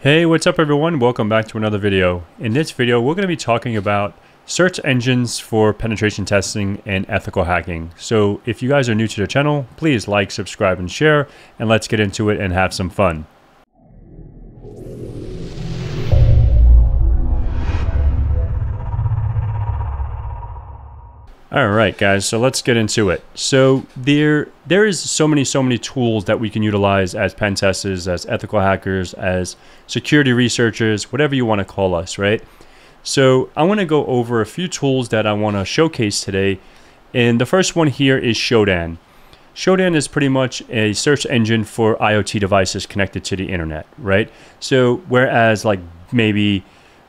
Hey, what's up everyone? Welcome back to another video. In this video, we're going to be talking about search engines for penetration testing and ethical hacking. So if you guys are new to the channel, please like, subscribe, and share, and let's get into it and have some fun. All right, guys, so let's get into it. So there, there is so many, so many tools that we can utilize as pen testers, as ethical hackers, as security researchers, whatever you want to call us, right? So I want to go over a few tools that I want to showcase today. And the first one here is Shodan. Shodan is pretty much a search engine for IoT devices connected to the internet, right? So whereas like maybe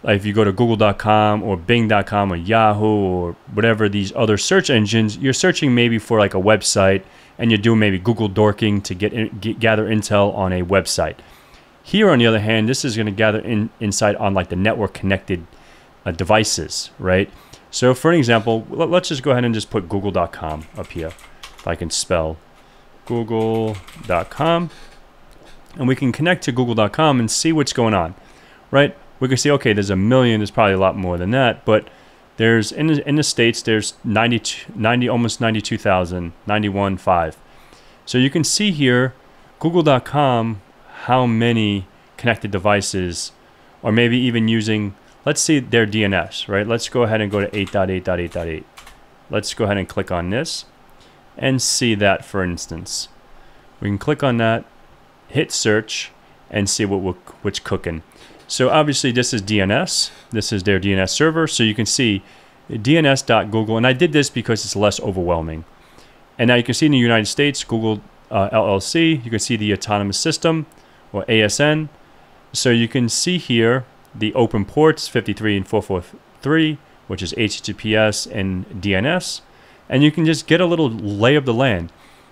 like if you go to google.com or bing.com or yahoo or whatever these other search engines you're searching maybe for like a website and you're doing maybe google dorking to get, in, get gather intel on a website. Here on the other hand this is going to gather in, insight on like the network connected uh, devices right? So for an example let, let's just go ahead and just put google.com up here if i can spell google.com and we can connect to google.com and see what's going on right we can see, okay, there's a million, there's probably a lot more than that, but there's, in the, in the States, there's 90, 90 almost 92,000, 91.5. So you can see here, google.com, how many connected devices, or maybe even using, let's see their DNS, right? Let's go ahead and go to 8.8.8.8. Let's go ahead and click on this and see that, for instance. We can click on that, hit search, and see what what's cooking. So obviously this is DNS. This is their DNS server. So you can see DNS.google. And I did this because it's less overwhelming. And now you can see in the United States, Google uh, LLC, you can see the autonomous system or ASN. So you can see here the open ports 53 and 443, which is HTTPS and DNS. And you can just get a little lay of the land.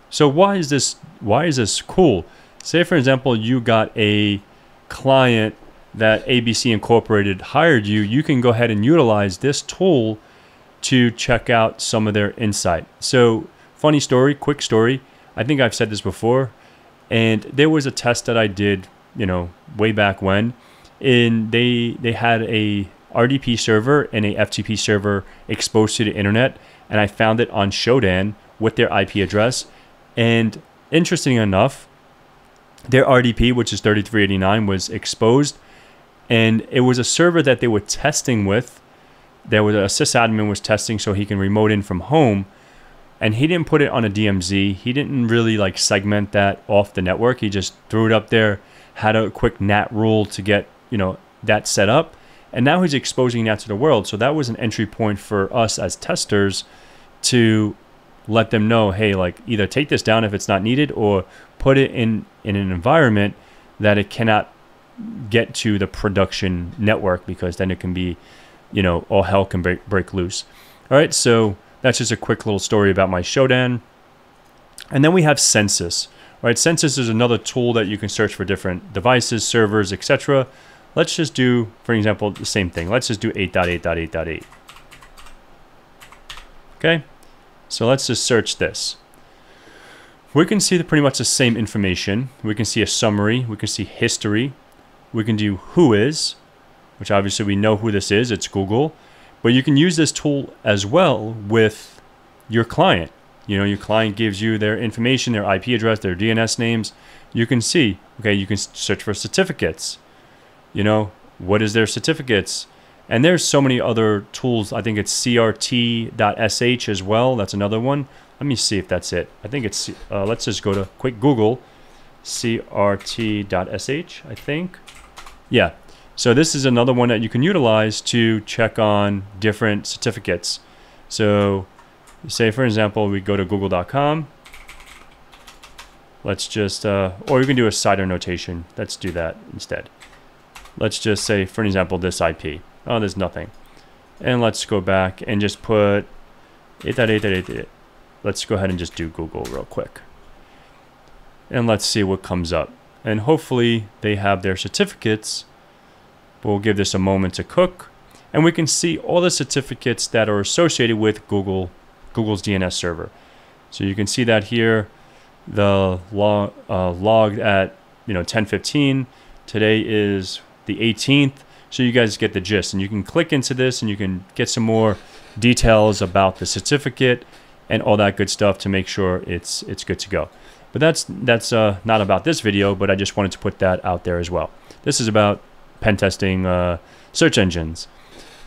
So why is this why is this cool? Say for example you got a client that ABC Incorporated hired you, you can go ahead and utilize this tool to check out some of their insight. So, funny story, quick story. I think I've said this before, and there was a test that I did, you know, way back when, and they they had a RDP server and a FTP server exposed to the internet, and I found it on Shodan with their IP address. And interesting enough, their RDP, which is 3389, was exposed and it was a server that they were testing with. There was a sysadmin was testing so he can remote in from home, and he didn't put it on a DMZ. He didn't really like segment that off the network. He just threw it up there, had a quick NAT rule to get you know that set up, and now he's exposing that to the world. So that was an entry point for us as testers to let them know, hey, like either take this down if it's not needed, or put it in in an environment that it cannot get to the production network because then it can be, you know, all hell can break, break loose. All right, so that's just a quick little story about my Shodan. And then we have Censys. Right, Censys is another tool that you can search for different devices, servers, etc. Let's just do, for example, the same thing. Let's just do 8.8.8.8. Okay, so let's just search this. We can see the, pretty much the same information. We can see a summary. We can see history. We can do WHOIS, which obviously we know who this is, it's Google. But you can use this tool as well with your client. You know, your client gives you their information, their IP address, their DNS names. You can see, okay, you can search for certificates. You know, what is their certificates? And there's so many other tools. I think it's crt.sh as well. That's another one. Let me see if that's it. I think it's, uh, let's just go to quick Google, crt.sh, I think. Yeah. So this is another one that you can utilize to check on different certificates. So say for example, we go to google.com. Let's just, uh, or you can do a CIDR notation. Let's do that instead. Let's just say, for example, this IP. Oh, there's nothing. And let's go back and just put 8.8.8. Let's go ahead and just do Google real quick. And let's see what comes up and hopefully they have their certificates. We'll give this a moment to cook and we can see all the certificates that are associated with Google Google's DNS server. So you can see that here, the log uh, logged at you know 10:15. Today is the 18th. So you guys get the gist. And you can click into this and you can get some more details about the certificate and all that good stuff to make sure it's it's good to go. But that's that's uh, not about this video, but I just wanted to put that out there as well. This is about pen testing uh, search engines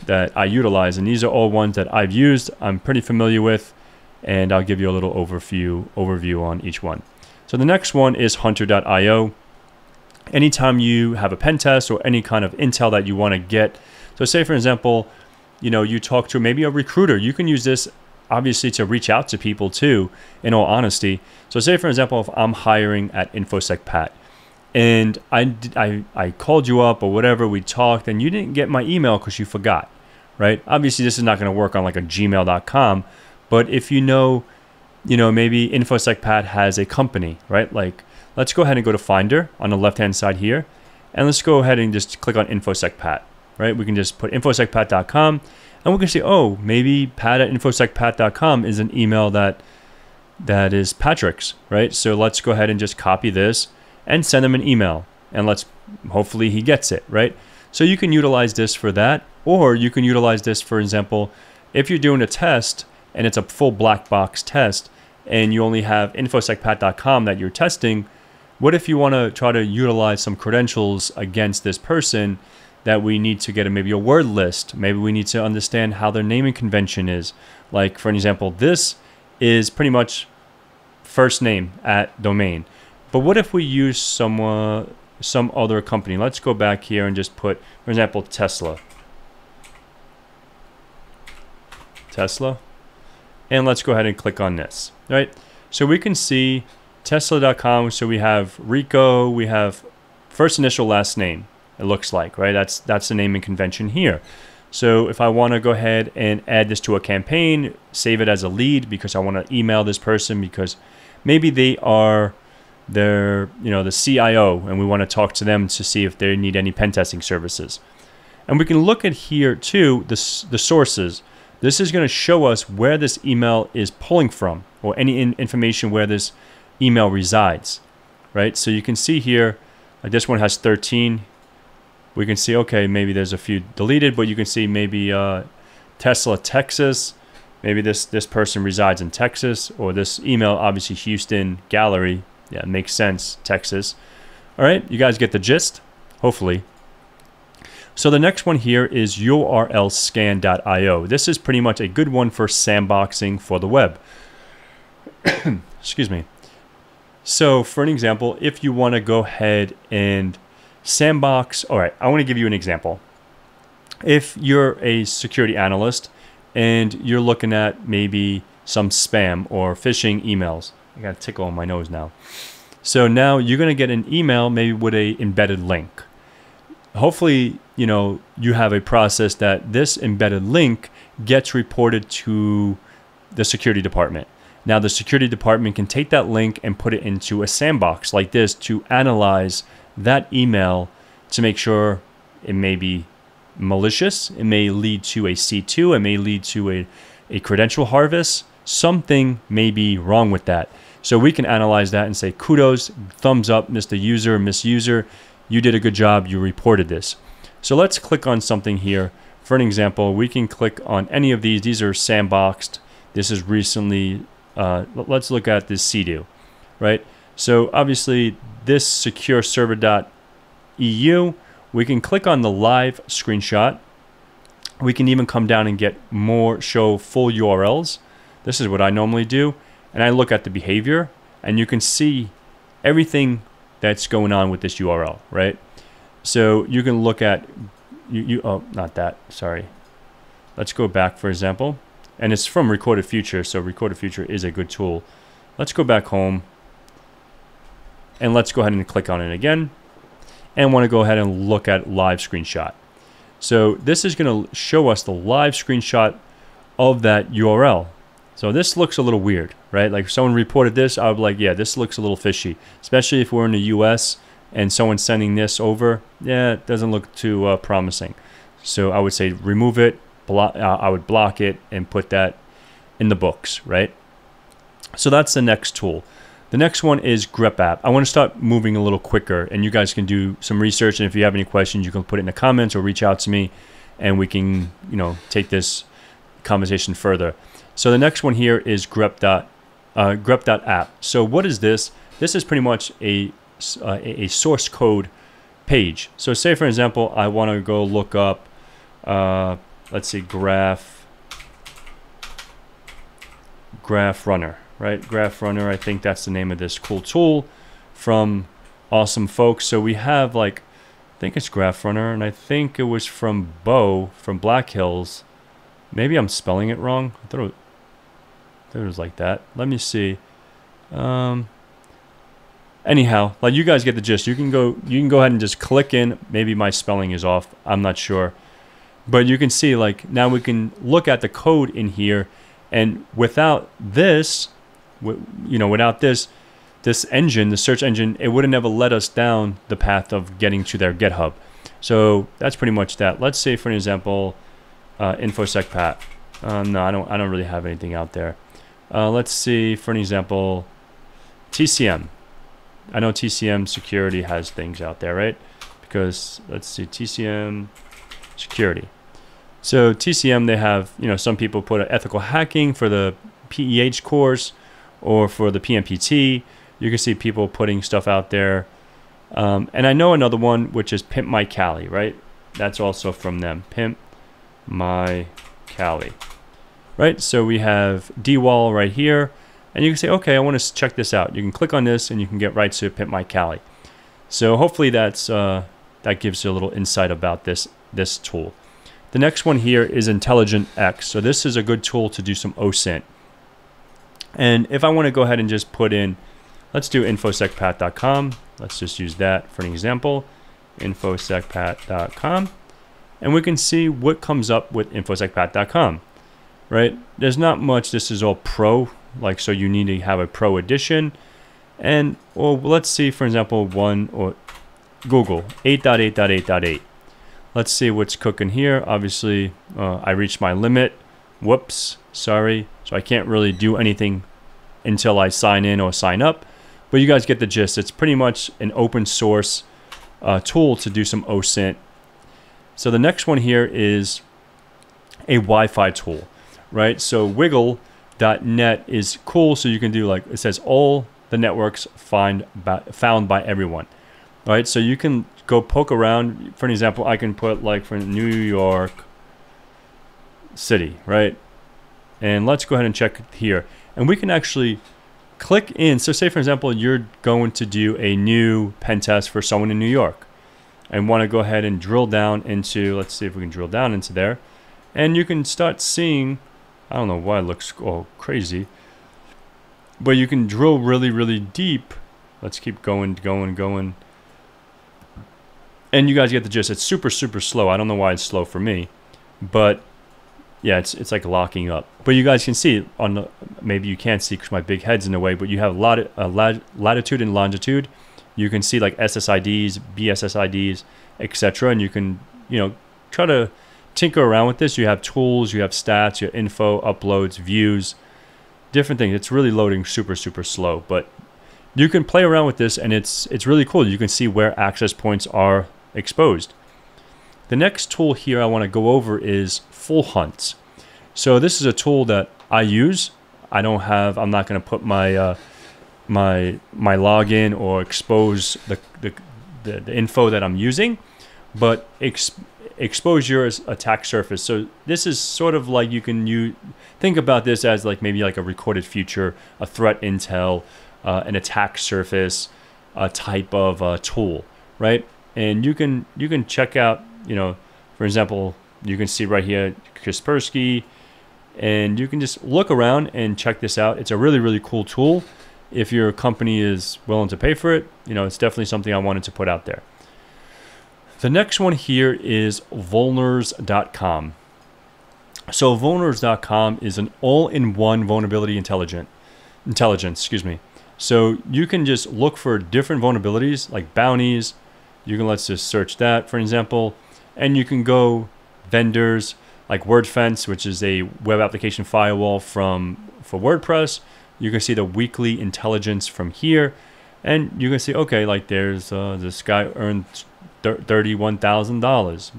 that I utilize, and these are all ones that I've used. I'm pretty familiar with, and I'll give you a little overview overview on each one. So the next one is Hunter.io. Anytime you have a pen test or any kind of intel that you want to get, so say for example, you know you talk to maybe a recruiter, you can use this obviously to reach out to people too. In all honesty, so say for example, if I'm hiring at InfoSec Pat, and I, I, I called you up or whatever, we talked, and you didn't get my email because you forgot, right? Obviously, this is not going to work on like a gmail.com, but if you know, you know, maybe InfoSec Pat has a company, right? Like, let's go ahead and go to Finder on the left hand side here, and let's go ahead and just click on InfoSec Pat, right? We can just put infosecpat.com, and we can see, oh, maybe pat at infosecpat.com is an email that that is Patrick's, right? So let's go ahead and just copy this and send him an email and let's hopefully he gets it, right? So you can utilize this for that or you can utilize this for example if you're doing a test and it's a full black box test and you only have infosecpat.com that you're testing, what if you want to try to utilize some credentials against this person that we need to get a, maybe a word list. Maybe we need to understand how their naming convention is. Like for an example, this is pretty much first name at domain. But what if we use some some other company? Let's go back here and just put, for example, Tesla. Tesla. And let's go ahead and click on this, right? So we can see tesla.com. So we have Rico, we have first initial last name. It looks like, right? That's that's the naming convention here. So if I want to go ahead and add this to a campaign, save it as a lead because I want to email this person because maybe they are they're you know the CIO and we want to talk to them to see if they need any pen testing services. And we can look at here too the the sources. This is going to show us where this email is pulling from or any in information where this email resides, right? So you can see here, like this one has 13. We can see, okay, maybe there's a few deleted, but you can see maybe uh, Tesla, Texas. Maybe this, this person resides in Texas or this email, obviously Houston gallery yeah, makes sense, Texas. All right, you guys get the gist, hopefully. So the next one here is urlscan.io. This is pretty much a good one for sandboxing for the web. Excuse me. So for an example, if you want to go ahead and sandbox, all right, I want to give you an example. If you're a security analyst and you're looking at maybe some spam or phishing emails, I got a tickle on my nose now. So now you're going to get an email maybe with a embedded link. Hopefully, you know, you have a process that this embedded link gets reported to the security department. Now the security department can take that link and put it into a sandbox like this to analyze that email to make sure it may be malicious, it may lead to a C2, it may lead to a, a credential harvest. Something may be wrong with that. So we can analyze that and say, kudos, thumbs up, Mr. User, Miss User, you did a good job, you reported this. So let's click on something here. For an example, we can click on any of these. These are sandboxed. This is recently, uh, let's look at this CDO, right? So obviously this secure server.eu, we can click on the live screenshot. We can even come down and get more, show full URLs. This is what I normally do and I look at the behavior and you can see everything that's going on with this URL, right? So you can look at you, you oh not that sorry. Let's go back for example, and it's from Recorded Future. So Recorded Future is a good tool. Let's go back home, and let's go ahead and click on it again, and want to go ahead and look at live screenshot. So this is going to show us the live screenshot of that URL. So this looks a little weird, right? Like if someone reported this, I would be like, yeah, this looks a little fishy, especially if we're in the U.S. and someone's sending this over. Yeah, it doesn't look too uh, promising. So I would say remove it. Block, uh, I would block it and put that in the books, right? So that's the next tool. The next one is grep app. I want to start moving a little quicker, and you guys can do some research. And if you have any questions, you can put it in the comments or reach out to me, and we can, you know, take this conversation further. So the next one here is grep dot uh, grep.app. So what is this? This is pretty much a uh, a source code page. So say for example, I want to go look up, uh, let's see, graph graph runner right? Graph Runner, I think that's the name of this cool tool from awesome folks. So we have like, I think it's Graph Runner, and I think it was from Beau from Black Hills. Maybe I'm spelling it wrong. I thought it was, thought it was like that. Let me see. Um, anyhow, like you guys get the gist. You can go, you can go ahead and just click in. Maybe my spelling is off. I'm not sure, but you can see like now we can look at the code in here, and without this, you know, without this, this engine, the search engine, it would have never led us down the path of getting to their GitHub. So that's pretty much that. Let's say, for an example, uh, infosec pat. Um, no, I don't. I don't really have anything out there. Uh, let's see, for an example, TCM. I know TCM security has things out there, right? Because let's see, TCM security. So TCM, they have, you know, some people put ethical hacking for the PEH course or for the PNPT, you can see people putting stuff out there. Um, and I know another one, which is Pimp My Kali, right? That's also from them. Pimp My Kali, right? So we have DWAL right here. And you can say, okay, I want to check this out. You can click on this and you can get right to Pimp My Kali. So hopefully that's uh, that gives you a little insight about this this tool. The next one here is Intelligence X. So this is a good tool to do some OSINT. And if I want to go ahead and just put in, let's do infosecpat.com. Let's just use that for an example, infosecpat.com. And we can see what comes up with infosecpat.com, right? There's not much. This is all pro, like, so you need to have a pro edition. And, well, let's see, for example, one or Google 8.8.8.8. Let's see what's cooking here. Obviously, uh, I reached my limit. Whoops, sorry. So I can't really do anything until I sign in or sign up. But you guys get the gist. It's pretty much an open source uh, tool to do some OSINT. So the next one here is a Wi-Fi tool, right? So wigle.net is cool. So you can do like, it says all the networks find by, found by everyone, right? So you can go poke around. For an example, I can put like for New York City, right? And let's go ahead and check here. And we can actually click in. So say, for example, you're going to do a new pen test for someone in New York and want to go ahead and drill down into, let's see if we can drill down into there. And you can start seeing, I don't know why it looks all crazy, but you can drill really, really deep. Let's keep going, going, going. And you guys get the gist. It's super, super slow. I don't know why it's slow for me, but yeah, it's it's like locking up. But you guys can see on the, maybe you can't see because my big head's in the way, but you have lat, uh, lat, latitude and longitude. You can see like SSIDs, BSSIDs, etc. And you can you know try to tinker around with this. You have tools, you have stats, you have info, uploads, views, different things. It's really loading super super slow, but you can play around with this and it's it's really cool. You can see where access points are exposed. The next tool here I want to go over is Full Hunts. So this is a tool that I use. I don't have. I'm not going to put my uh, my my login or expose the, the the, the info that I'm using, but ex- expose your attack surface. So this is sort of like you can you think about this as like maybe like a recorded future, a threat intel, uh, an attack surface, a type of uh, tool, right? And you can you can check out you know, for example, you can see right here Kaspersky, and you can just look around and check this out. It's a really, really cool tool. If your company is willing to pay for it, you know, it's definitely something I wanted to put out there. The next one here is vulners.com. So vulners.com is an all-in-one vulnerability intelligent intelligence, excuse me. So you can just look for different vulnerabilities like bounties. You can let's just search that, for example and you can go vendors like WordFence, which is a web application firewall from for WordPress. You can see the weekly intelligence from here, and you can see okay, like there's uh, this guy earned thirty-one thousand dollars.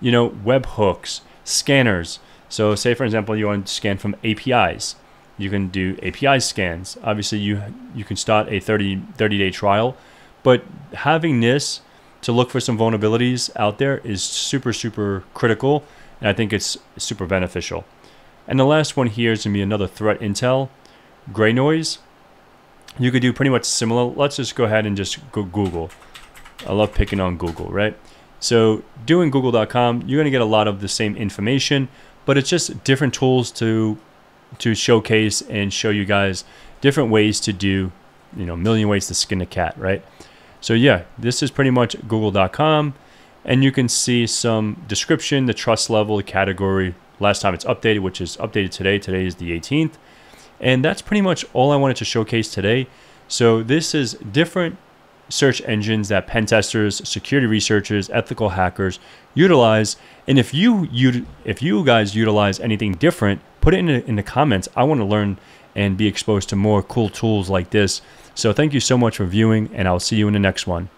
You know, webhooks, scanners. So, say for example, you want to scan from APIs. You can do API scans. Obviously, you you can start a 30 30 day trial, but having this to look for some vulnerabilities out there is super super critical, and I think it's super beneficial. And the last one here is gonna be another threat intel, GreyNoise. You could do pretty much similar. Let's just go ahead and just go Google. I love picking on Google, right? So doing google.com, you're going to get a lot of the same information, but it's just different tools to to showcase and show you guys different ways to do, you know, million ways to skin a cat, right? So yeah, this is pretty much google.com and you can see some description, the trust level, the category, last time it's updated, which is updated today. Today is the 18th. And that's pretty much all I wanted to showcase today. So this is different search engines that pen testers, security researchers, ethical hackers utilize. And if you, you if you guys utilize anything different, put it in the, in the comments. I want to learn and be exposed to more cool tools like this. So thank you so much for viewing, and I'll see you in the next one.